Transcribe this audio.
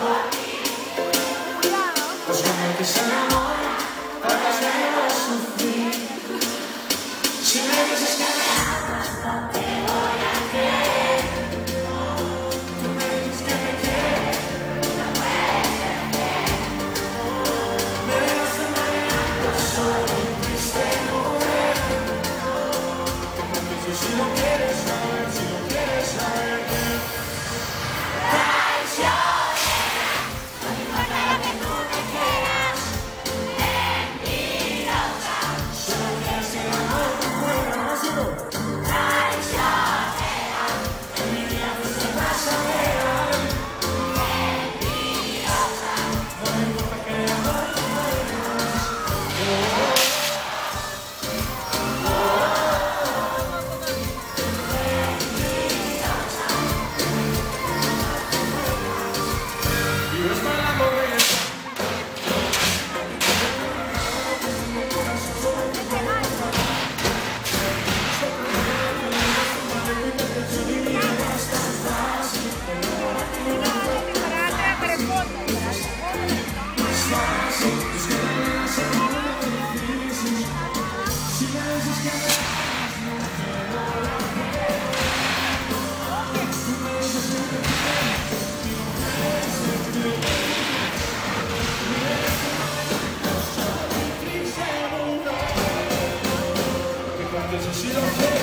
Let's make a sound. She don't care.